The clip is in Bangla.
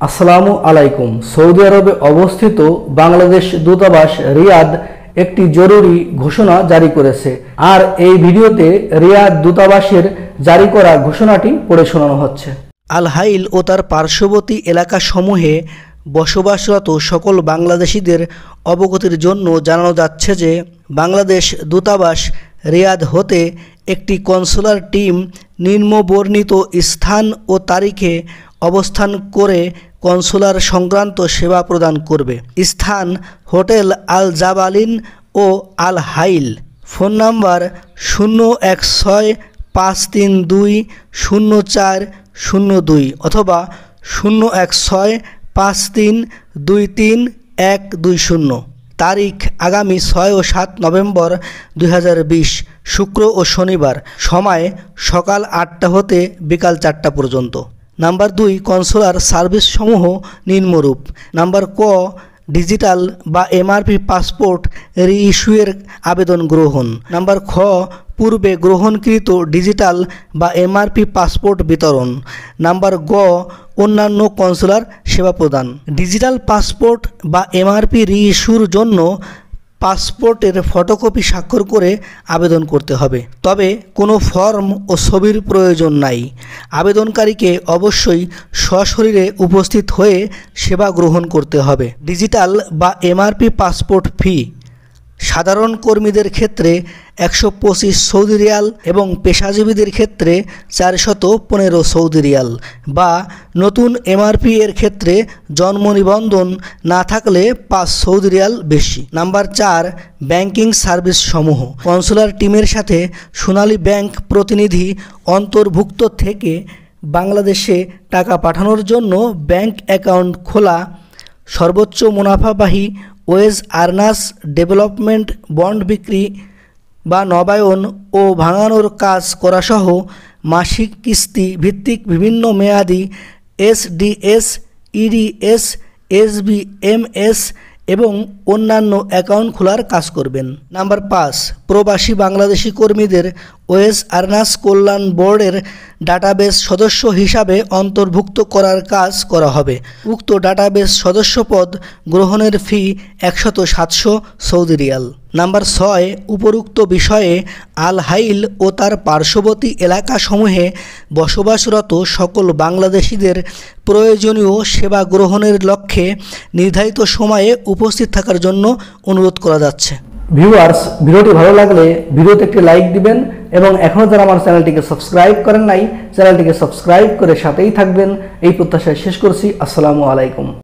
আসসালামু আলাইকুম। সৌদি আরবে অবস্থিত বাংলাদেশ দূতাবাস রিয়াদ একটি জরুরি ঘোষণা জারি করেছে। আর এই ভিডিওতে রিয়াদ দূতাবাসের জারি করা ঘোষণাটি পড়ে শোনানো হচ্ছে। আল হাইল ও তার পার্শ্ববর্তী এলাকাসমূহে বসবাসরত সকল বাংলাদেশিদের অবগতির জন্য জানানো যাচ্ছে যে, বাংলাদেশ দূতাবাস রিয়াদ হতে একটি কনসুলার টিম নিম্নবর্ণিত স্থান ও তারিখে অবস্থান করে কনসুলার সংক্রান্ত সেবা প্রদান করবে। স্থান হোটেল আল জাবালিন ও আল হাইল। ফোন নাম্বার শূন্য এক ছয় পাঁচ তিন দুই শূন্য চার শূন্য দুই অথবা শূন্য এক ছয় পাঁচ তিন দুই তিন এক দুই শূন্য। তারিখ আগামী ছয় ও সাত নভেম্বর দুই হাজার বিশ, শুক্র ও শনিবার। সময় সকাল আটটা হতে বিকাল চারটা পর্যন্ত। নাম্বার দুই, কনসোলার সার্ভিস সমূহ নিম্নরূপ। নাম্বার ক, ডিজিটাল বা এমআরপি পাসপোর্ট রিইস্যুয়ের আবেদন গ্রহণ। নাম্বার খ, পূর্বে গ্রহণকৃত ডিজিটাল বা এমআরপি পাসপোর্ট বিতরণ। নাম্বার গ, অন্যান্য কনসুলার সেবা প্রদান। ডিজিটাল পাসপোর্ট বা এমআরপি রিইস্যুর জন্য পাসপোর্টের ফটোকপি স্বাক্ষর করে আবেদন করতে হবে। তবে কোনো ফর্ম ও ছবির প্রয়োজন নাই। আবেদনকারীকে অবশ্যই সশরীরে উপস্থিত হয়ে সেবা গ্রহণ করতে হবে। ডিজিটাল বা এমআরপি পাসপোর্ট ফি সাধারণ কর্মীদের ক্ষেত্রে একশো পঁচিশ সৌদি রিয়াল এবং পেশাজীবীদের ক্ষেত্রে চারশত পনেরো সৌদি রিয়াল বা নতুন এমআরপি এর ক্ষেত্রে জন্ম নিবন্ধন না থাকলে পাঁচ সৌদি রিয়াল বেশি। নাম্বার চার, ব্যাংকিং সার্ভিস সমূহ কনসুলার টিমের সাথে সোনালী ব্যাংক প্রতিনিধি অন্তর্ভুক্ত থেকে বাংলাদেশে টাকা পাঠানোর জন্য ব্যাংক অ্যাকাউন্ট খোলা, সর্বোচ্চ মুনাফাবাহী ওয়েজ আর্নাস ডেভেলপমেন্ট বন্ড বিক্রি বা নবায়ন ও ভাঙানোর কাজ করাসহ মাসিক কিস্তি ভিত্তিক বিভিন্ন মেয়াদি এসডিএস, ইডিএস, এসবিএমএস এবং অন্যান্য অ্যাকাউন্ট খোলার কাজ করবেন। নাম্বার পাঁচ, প্রবাসী বাংলাদেশি কর্মীদের ওয়েস আর্নাস কল্যাণ বোর্ডের ডাটাবেস সদস্য হিসাবে অন্তর্ভুক্ত করার কাজ করা হবে। উক্ত ডাটাবেস সদস্য পদ গ্রহণের ফি একশত সাতশো সৌদি রিয়াল। নাম্বার ছয়, উপরুক্ত বিষয়ে আল হাইল ও তার পার্শ্ববর্তী এলাকাসমূহে বসবাসরত সকল বাংলাদেশিদের প্রয়োজনীয় সেবা গ্রহণের লক্ষ্যে নির্ধারিত সময়ে উপস্থিত থাকার জন্য অনুরোধ করা যাচ্ছে। ভিউয়ার্স, ভিডিওটি ভালো লাগলে ভিডিওতে একটি লাইক দিবেন এবং এখনও যারা আমার চ্যানেলটিকে সাবস্ক্রাইব করেন নাই, চ্যানেলটিকে সাবস্ক্রাইব করে সাথেই থাকবেন। এই প্রত্যাশায় শেষ করছি। আসসালামু আলাইকুম।